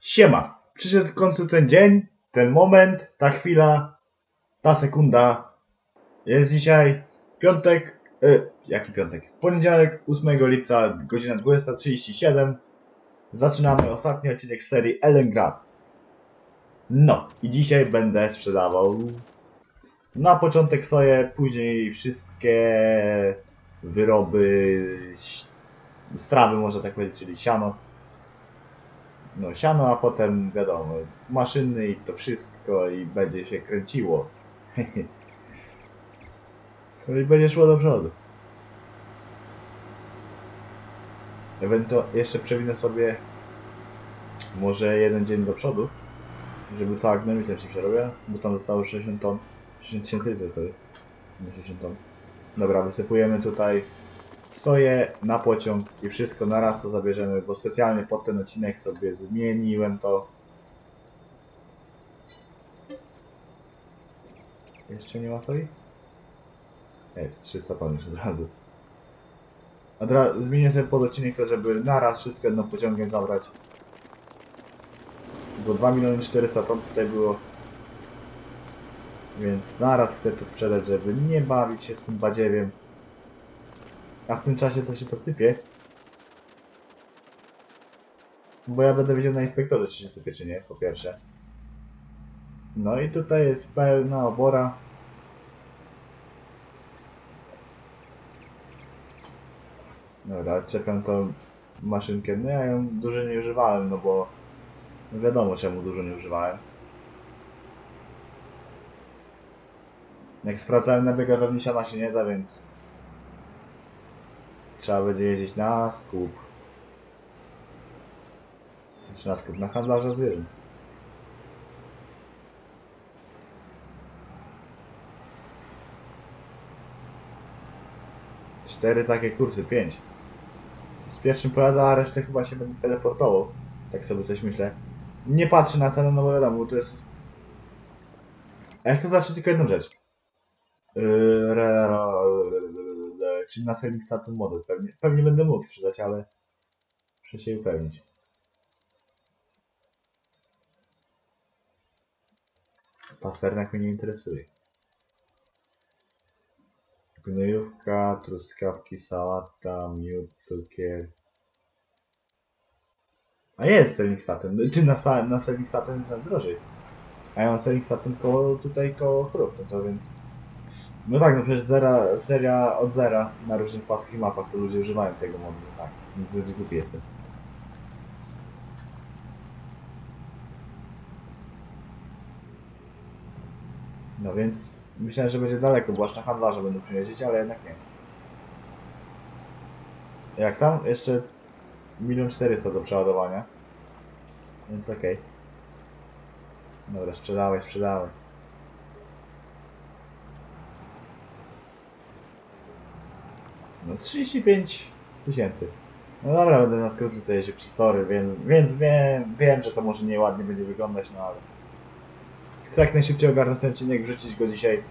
Siema! Przyszedł w końcu ten dzień, ten moment, ta chwila, ta sekunda. Jest dzisiaj piątek, e, jaki piątek? Poniedziałek, 8 lipca, godzina 20.37. Zaczynamy ostatni odcinek serii Ellengrad. No, i dzisiaj będę sprzedawał na początek soję, później wszystkie wyroby, strawy można tak powiedzieć, czyli siano. No siano, a potem wiadomo, maszyny i to wszystko i będzie się kręciło. no i będzie szło do przodu. Ewentualnie jeszcze przewinę sobie może jeden dzień do przodu, żeby cała gnomica się przerobiła, bo tam zostało 60 ton. 60 tysięcy litrów wtedy. Nie 60 ton. Dobra, wysypujemy tutaj soję na pociąg i wszystko naraz to zabierzemy, bo specjalnie pod ten odcinek sobie zmieniłem to. Jeszcze nie ma soi? Jest, 300 ton już od razu. A teraz zmienię sobie pod odcinek to, żeby naraz wszystko jednym pociągiem zabrać. Bo 2 miliony 400 ton tutaj było. Więc zaraz chcę to sprzedać, żeby nie bawić się z tym badziewiem. A w tym czasie co się to sypie? Bo ja będę wiedział na inspektorze, czy się sypie, czy nie, po pierwsze. No i tutaj jest pełna obora. Dobra, czepiam tą maszynkę. No ja ją dużo nie używałem, no bo wiadomo czemu dużo nie używałem. Jak sprawdzałem na biegazowni siana się nie da, więc trzeba będzie jeździć na skup. Znaczy na skup, na handlarza zwierząt. Cztery takie kursy, pięć. Z pierwszym pojada, a resztę chyba się będę teleportował. Tak sobie coś myślę. Nie patrzę na cenę, no bo wiadomo, bo to jest... Ja chcę zobaczyć tylko jedną rzecz. Yy, Czyli na Selling Statum Model. Pewnie, pewnie będę mógł sprzedać, ale muszę się upewnić. Pasternak mnie nie interesuje. Gnojówka, truskawki, sałata, miód, cukier. A jest Selling Statum. Czy na, na Selling Statum jest najdrożej. A ja mam Selling Statum koło, tutaj koło krów, no to więc... No tak, no przecież zera, seria od zera na różnych płaskich mapach to ludzie używają tego modu, no tak. Więc to głupi jestem. No więc myślałem, że będzie daleko, bo aż na będą przyjeździć, ale jednak nie. Jak tam? Jeszcze milion czterysta do przeładowania. Więc okej. Dobra, sprzedałeś, sprzedałeś. No 35 tysięcy. No dobra, będę na skróty tutaj jeździł przy story, więc, więc wiem, wiem, że to może nieładnie będzie wyglądać, no ale... Chcę jak najszybciej ogarnąć ten odcinek, wrzucić go dzisiaj.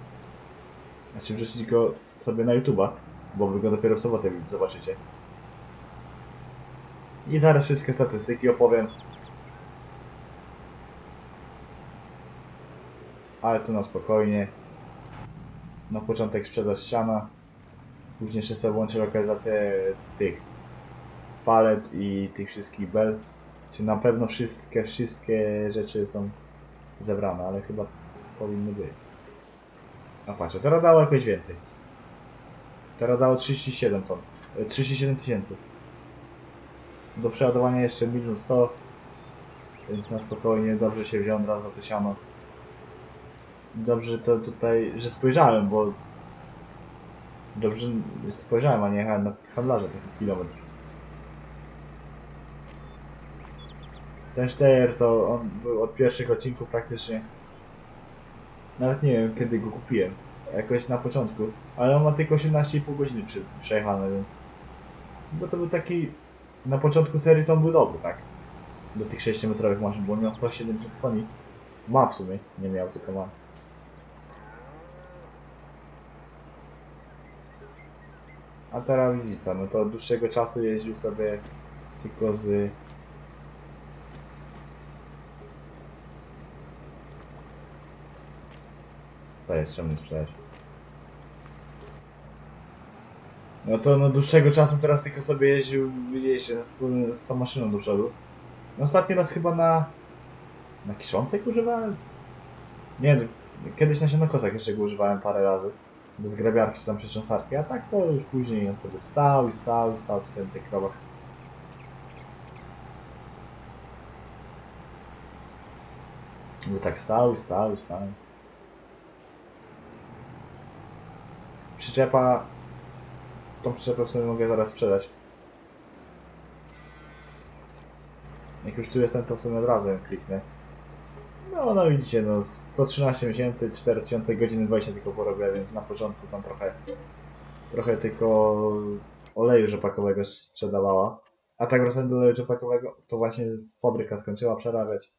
Znaczy wrzucić go sobie na YouTube'a, bo wy go dopiero w sobotę zobaczycie. I zaraz wszystkie statystyki opowiem. Ale to na spokojnie. Na początek sprzedaż ściana. Później jeszcze sobie włączę lokalizację tych palet i tych wszystkich bel. Czy na pewno wszystkie, wszystkie rzeczy są zebrane, ale chyba powinny być. A patrzę, teraz dało jakoś więcej. Teraz dało 37 ton. e, 37 tysięcy. Do przeładowania jeszcze 1 100 więc na spokojnie, dobrze się wziąłem raz za to siano. Dobrze, że to tutaj, że spojrzałem, bo dobrze spojrzałem, a nie jechałem na handlarza taki kilometr. Ten Steyr to on był od pierwszych odcinków praktycznie. Nawet nie wiem kiedy go kupiłem. Jakoś na początku. Ale on ma tylko 18,5 godziny przejechane, więc. Bo to był taki. Na początku serii to on był dobry, tak? Do tych 6-metrowych maszyn, bo on miał 170 koni. Ma w sumie, nie miał, tylko ma. A teraz wizyta, no to od dłuższego czasu jeździł sobie tylko z... Co jest, czemu sprzedać? No to no dłuższego czasu teraz tylko sobie jeździł, widzieliście, z, z tą maszyną do przodu. No ostatni raz chyba na... Na kiszących używałem? Nie, no, kiedyś na sianokozach jeszcze go używałem parę razy. Do zgrabiarki czy tam przetrząsarki, a tak to już później on sobie stał i stał i stał tutaj na tych krowach. By tak stał i stał i stał. Przyczepa... Tą przyczepę w sumie mogę zaraz sprzedać. Jak już tu jestem, to w sumie od razu kliknę. No, no widzicie, no 113 miesięcy, 4000 godzin 20 tylko porobię, więc na początku tam trochę trochę tylko oleju rzepakowego sprzedawała. A tak wracając do oleju rzepakowego, to właśnie fabryka skończyła przerabiać.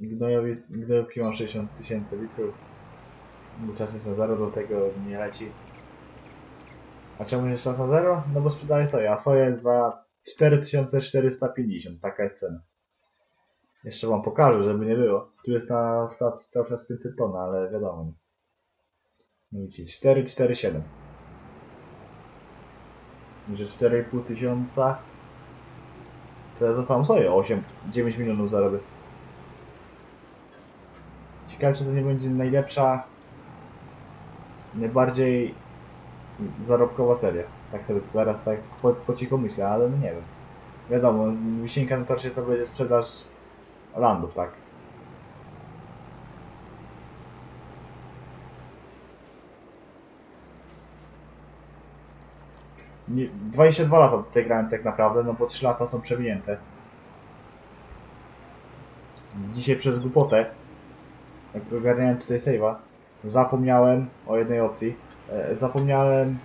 Gnojowi, gnojówki mam 60 tysięcy litrów. Bo czas jest na zero, do tego nie leci. A czemu jest czas na zero? No bo sprzedaję soję, a soję za 4450, taka jest cena. Jeszcze wam pokażę, żeby nie było. Tu jest na stacji cały czas 500 ton, ale wiadomo. No widzicie, 447. Że 4,5 tysiąca. To za samą soję 8, 9 milionów zarobię. Ciekawe, czy to nie będzie najlepsza, najbardziej zarobkowa seria. Tak sobie zaraz tak po, po cichu myślę, ale no nie wiem. Wiadomo, wisienka na torcie to będzie sprzedaż landów, tak? Nie, 22 lata tutaj grałem tak naprawdę, no bo 3 lata są przewinięte. Dzisiaj przez głupotę, jak ogarniałem tutaj save'a, zapomniałem o jednej opcji. E, zapomniałem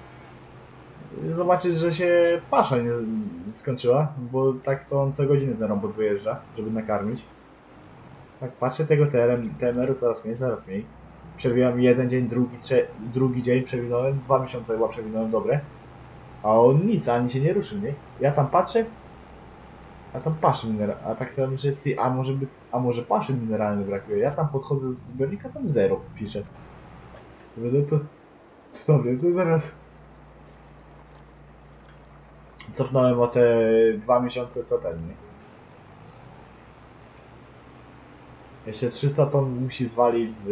zobaczyć, że się pasza nie skończyła, bo tak to on co godzinę ten robot wyjeżdża, żeby nakarmić. Tak patrzę tego TMR-u coraz mniej, coraz mniej. Przewijam jeden dzień, drugi, trze, drugi dzień przewinąłem, dwa miesiące chyba przewinąłem, dobre. A on nic, ani się nie ruszył, nie? Ja tam patrzę, a tam paszy mineralny, a tak sobie myślę, ty, a może, by, a może paszy mineralny brakuje? Ja tam podchodzę do zbiornika, tam zero pisze. No to, to więc zaraz cofnąłem o te dwa miesiące, co ten, nie? Jeszcze 300 ton musi zwalić z,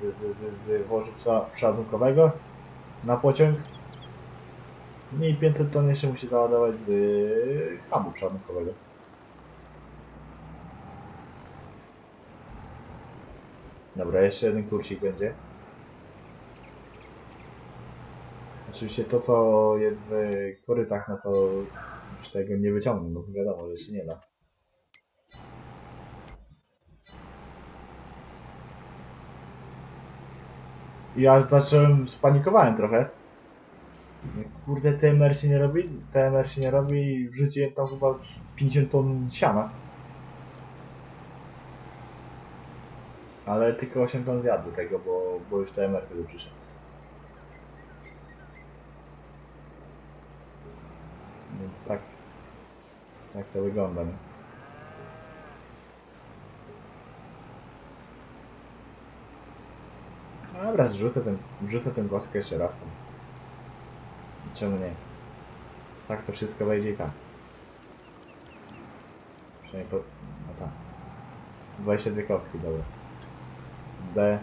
z, z, z, z wozu przeładunkowego na pociąg. No i 500 ton jeszcze musi załadować z hubu przeładunkowego. Dobra, jeszcze jeden kursik będzie. Oczywiście to, co jest w korytach, no to już tego nie wyciągnę, no bo wiadomo, że się nie da. Ja zacząłem, spanikowałem trochę. Kurde, TMR się nie robi, TMR się nie robi i wrzuciłem tam chyba 50 ton siana. Ale tylko 8 ton zjadł tego, bo, bo już TMR wtedy przyszedł. Więc tak, tak to wygląda. Nie? No Dobra, zrzucę ten, wrzucę tę gąskę jeszcze raz. Czemu nie? Tak to wszystko wejdzie i tak. Przynajmniej po... No tak. 22 kostki, dobra. B.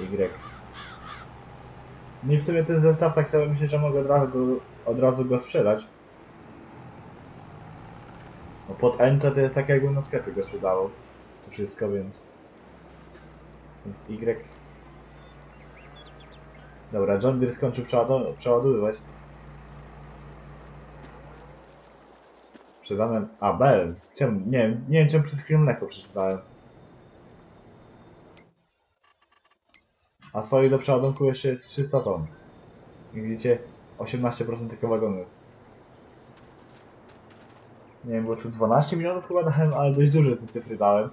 Y. I w sumie ten zestaw tak sobie myślę, że mogę od razu go, od razu go sprzedać. No pod N to, to jest tak jakbym na sklepie go sprzedawał. To wszystko, więc... Więc Y. Dobra, John Deere skończył przeładowywać. Sprzedane... A, Bell. Czemu? Nie wiem, nie wiem czemu przez chwilę mleko przeczytałem. A soi do przeładunku jeszcze jest 300 ton. Jak widzicie, 18% tylko wagonu jest. Nie wiem, bo tu 12 milionów chyba dałem, ale dość duże te cyfry dałem.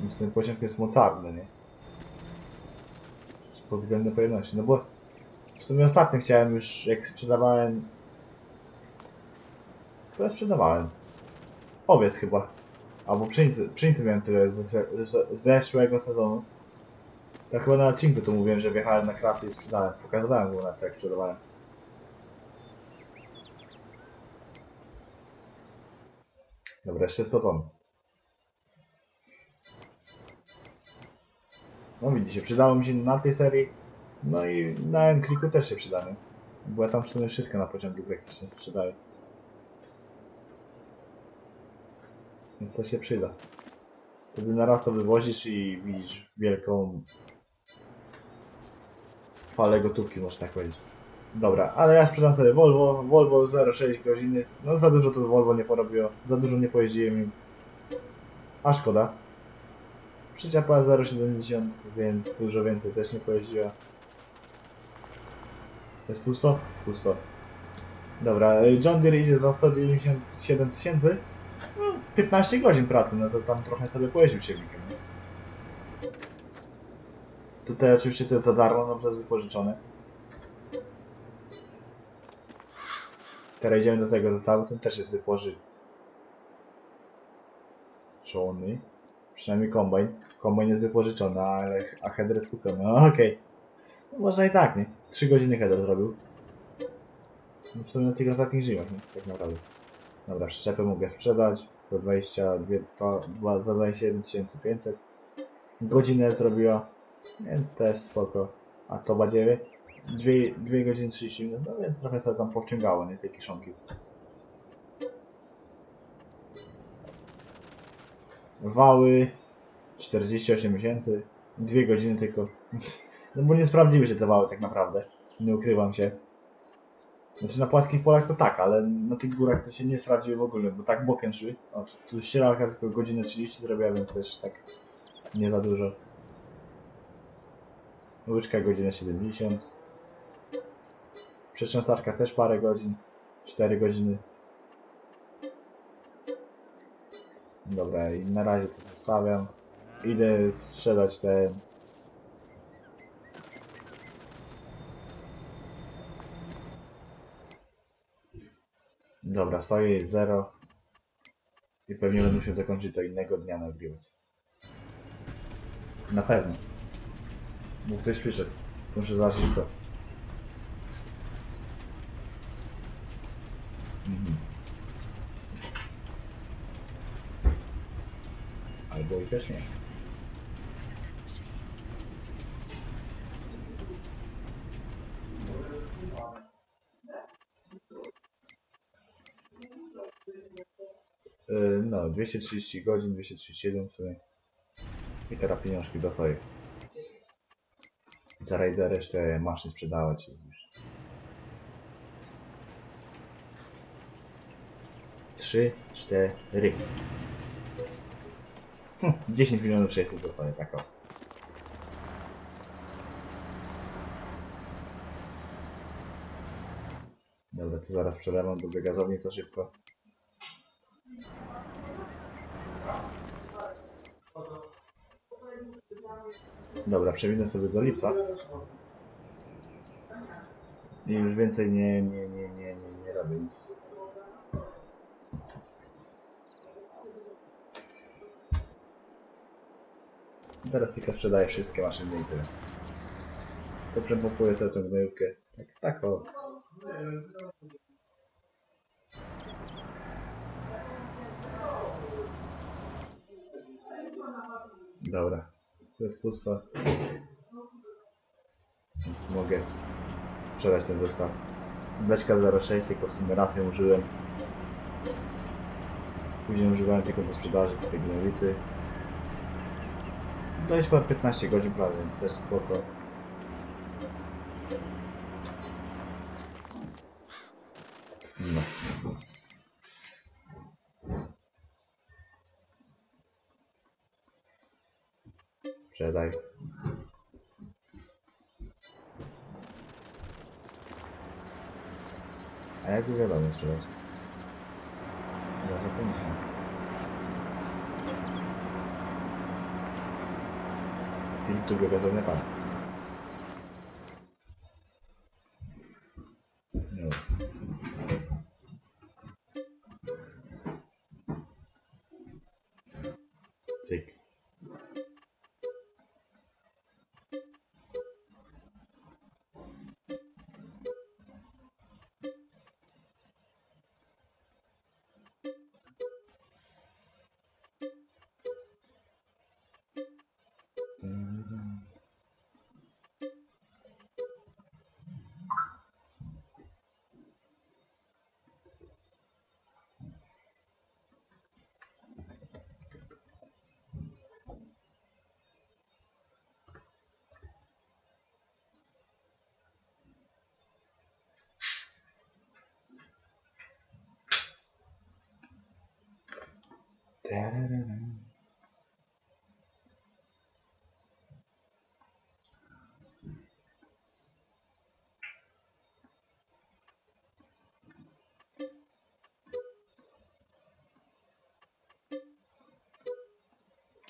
Więc ten pociąg jest mocarny, nie? Pod względem pojemności. No bo w sumie ostatnio chciałem już, jak sprzedawałem... Co ja sprzedawałem? Owiec chyba. Albo pszenicy, pszenicy miałem tyle ze zeszłego sezonu. Ja chyba na odcinku to mówiłem, że wjechałem na krafty i sprzedałem. Pokazywałem go na to, jak sprzedawałem. Dobra, jeszcze 100 ton. No widzicie, przydało mi się na tej serii. No i na Enkriku też się przyda, nie? Bo ja tam w sumie wszystko na pociągu praktycznie sprzedaję. Więc to się przyda. Wtedy na raz to wywozisz i widzisz wielką falę gotówki, można tak powiedzieć. Dobra, ale ja sprzedam sobie Volvo, Volvo 0,6 godziny. No za dużo to Volvo nie porobiło, za dużo nie pojeździłem im. A szkoda. Przyczepa 0,70, więc dużo więcej też nie pojeździła. Jest pusto? Pusto. Dobra, John Deere idzie za 197 tysięcy. No, 15 godzin pracy, no to tam trochę sobie pojeździł silnikiem. Nie? Tutaj oczywiście to jest za darmo, no to jest wypożyczone. Teraz idziemy do tego zestawu, ten też jest wypożyczony. Przynajmniej kombajn. Kombajn jest wypożyczony, ale a header jest kupiony. No okej. No, można i tak, nie? 3 godziny header zrobił. No w sumie na tych ostatnich zimach, nie? Tak naprawdę. Dobra, przyczepę mogę sprzedać. To 22, to za 21 500. Godzinę zrobiła, więc też spoko. A to badziewie? 2, 2 godziny 30 minut, no więc trochę sobie tam powciągało, nie? Tej kiszonki. Wały 48 miesięcy, 2 godziny tylko. No bo nie sprawdziły się te wały tak naprawdę. Nie ukrywam się. Znaczy na płaskich polach to tak, ale na tych górach to się nie sprawdziły w ogóle, bo tak bokiem szły. O, tu, tu ścieralka tylko godzinę 30 zrobiła, więc też tak nie za dużo. Łyczka godzinę 70. Przeczęsarka też parę godzin. 4 godziny. Dobra, i na razie to zostawiam. Idę sprzedać te... Dobra, soja jest 0. I pewnie będę musiał dokończyć to innego dnia nagrywać. Na pewno. Bo ktoś przyszedł. Muszę zobaczyć co. Mhm. Albo i też nie. Yy, No, 230 godzin, 237 w sumie. I teraz pieniążki za sobie. Resztę maszyn sprzedawać już. 3, 4. Hm, 10 milionów 600 za sobie, tak o. Dobra, to zaraz przelewam do biogazowni, to szybko. Dobra, przewinę sobie do lipca. I już więcej nie, nie, nie, nie, nie, nie robię nic. Teraz tylko sprzedaję wszystkie maszyny i tyle. To przepompuję sobie tą gnojówkę. Tak, tak o. Dobra. To jest pusto. Więc mogę sprzedać ten zestaw. Beczka 06, tylko w sumie raz ją użyłem. Później używałem tylko do sprzedaży tej gnojowicy. Dość chyba 15 godzin prawie, więc też spoko. No. Sprzedaj. A jak wiadomo sprzedać? biasanya pak.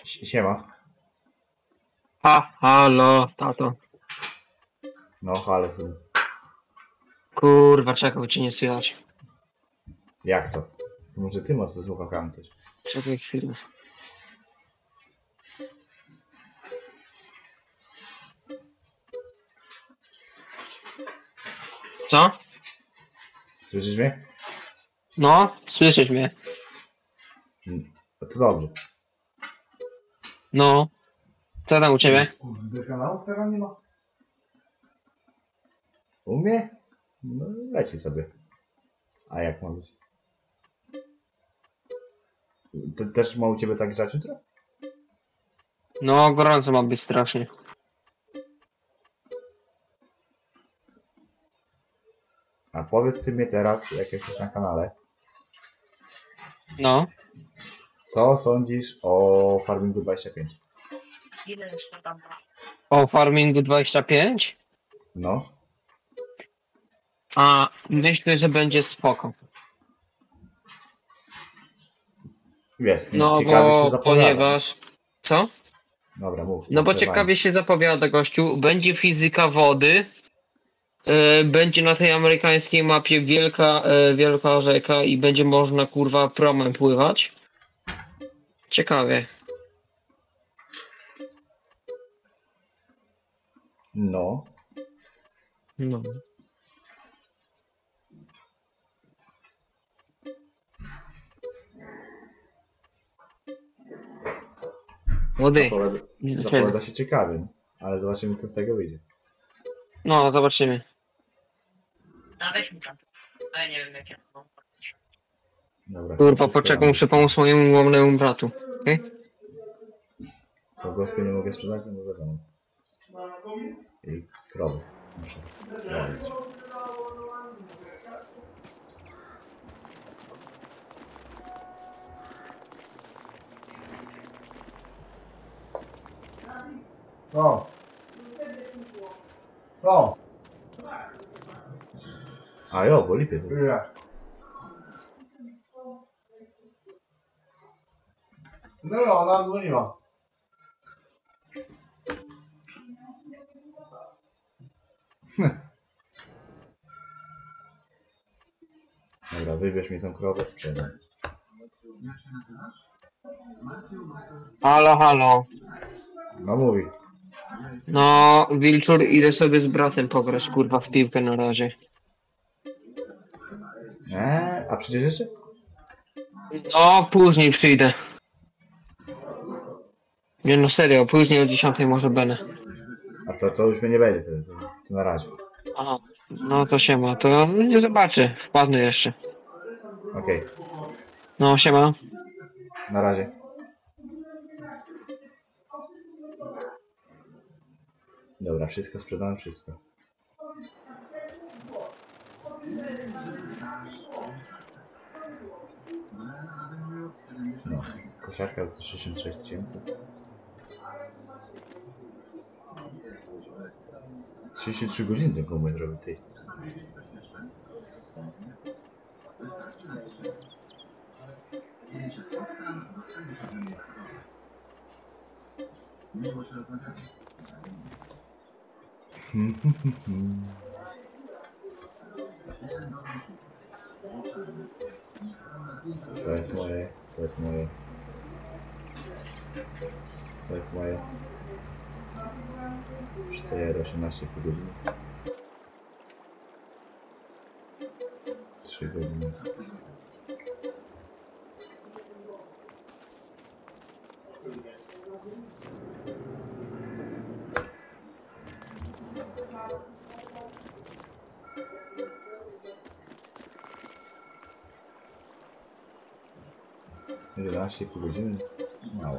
Siema. Ha, halo, tato. No, ale sobie. Kurwa, czekaj, cię nie słychać. Jak to? Może ty masz ze słuchawkami coś? Czekaj chwilę. Co? Słyszysz mnie? No, słyszysz mnie. Mm, No to dobrze. No. Co tam u ciebie? Kurde, kanałów teraz nie ma. U mnie? No leci sobie. A jak ma być? Te, też ma u ciebie tak grzać jutro? No, gorąco ma być strasznie. A powiedz ty mnie teraz, jak jesteś na kanale, No. co sądzisz o Farmingu 25? Ile jeszcze tam? O Farmingu 25? No, A, myślę, że będzie spoko. Wiesz, No, ciekawie się bo zapowiada. ponieważ... Co? Dobra, mów. No bo ciekawie się zapowiada gościu, będzie fizyka wody, e, będzie na tej amerykańskiej mapie wielka, e, wielka rzeka i będzie można kurwa promem pływać. Ciekawie. No, No. Młody, zapowiada, się ciekawie, ale zobaczymy, co z tego wyjdzie. no zobaczymy. No weź mi tam. A ja nie wiem jakie mam. Dobra. Kurwa, poczekaj, muszę pomóc mojemu łomnemu bratu. okej? To gospie nie mogę sprzedać, no wiadomo. I krowy muszę robić. Co? Co? A jo, bo lipiec jest. No jo, ona dzwoniła. Dobra, wybierz mi tą krowę, sprzedam. Halo, halo. No mówi. No, Wilczur, idę sobie z bratem pograć, kurwa, w piłkę na razie. Eee, a przecież jeszcze? No, później przyjdę. Nie no, serio, później o 10 może będę. A to, to już mnie nie będzie, to, to, to na razie. Aha. No to siema, to nie zobaczę, wpadnę jeszcze. Okej, No, siema. na razie. Dobra, wszystko sprzedałem, wszystko. No, kosiarka za 66 tysięcy. 33 godziny ten kombajn robi tej. Jest moje, Восьмое, восьмое. Восьмое. Что я даже наши погубил? Шигодно. 11,5 godziny? Mało.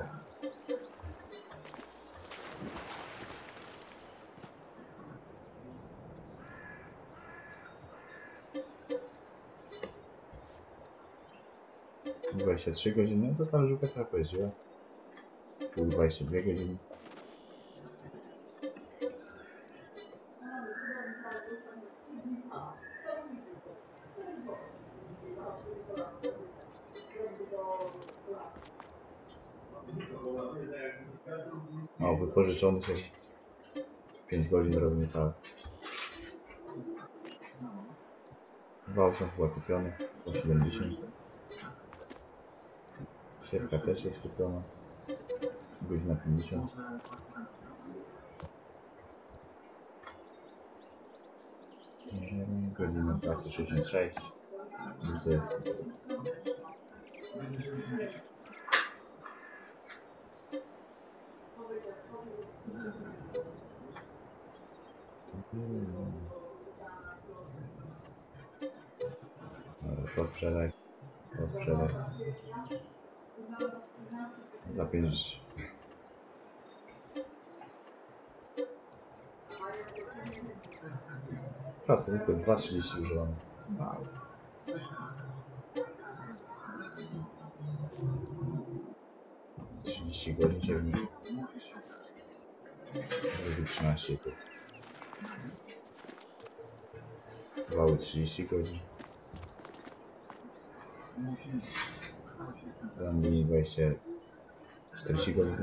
Dwadzieścia trzy godziny, no to ta żółka trochę pojeździła. Pół dwadzieścia dwie godziny. Wypożyczony się. 5 godzin robi niecałe. Wał są chyba kupione. Po 70. Siewka też jest kupiona. Godzina 50. Godzina pracy 66. I to jest. Dobra, to sprzedaj. To sprzedaj. Za pięć. Pracy tylko 2,30 używamy. Wow. 30 godzin dziennie. Robi 13 godzin. Wały 30 godzin. Zamknij 20... 40 godzin.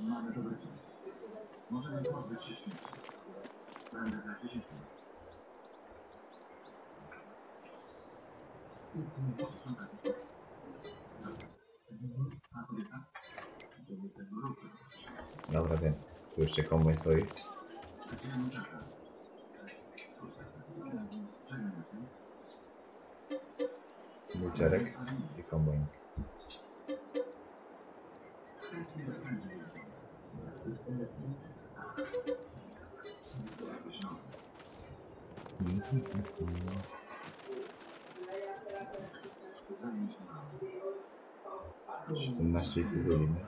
Mamy dobry czas. Możemy pozbyć się śmieci. Będę za 10 minut. Posprzątać. A kobieta? Do tego roku. Dobra, wiem. Tu jeszcze komuś stoi. Specjalnie czeka. Słuchaj. Czekaj na tym. Buciarek i kombajn. Chętnie spędzę je z tobą. Zajmij się mną. 17,5 godziny.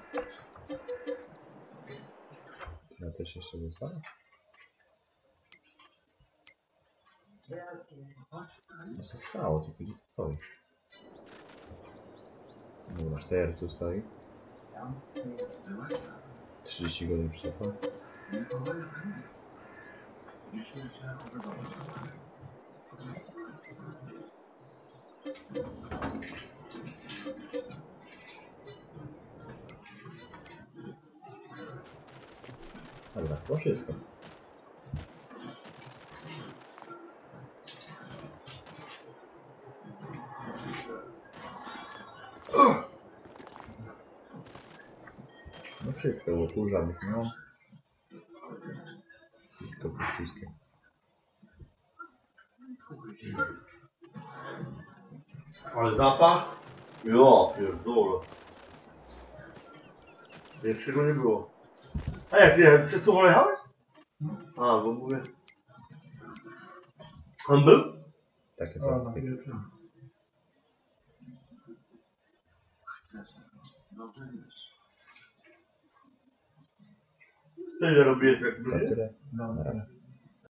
Coś jeszcze zostało? No zostało, tylko gdzie to stoi? Dobra, 4 tu stoi. 30 godzin przyczepa. Nie chowaj w kraju. Jeśli trzeba zadowolić. Dobra, to wszystko. No wszystko, bo pół żadnych nie mam. Wszystko puszczyskie. Ale zapach? Jo, pierdolę. Pierwszego nie było. A jak nie, przez co jechałeś? A, bo mówię. On był? Takie A, zapachy. Chcesz. Dobrze wiesz. Tyle robiłeś jak To ludzie? tyle. Na razie.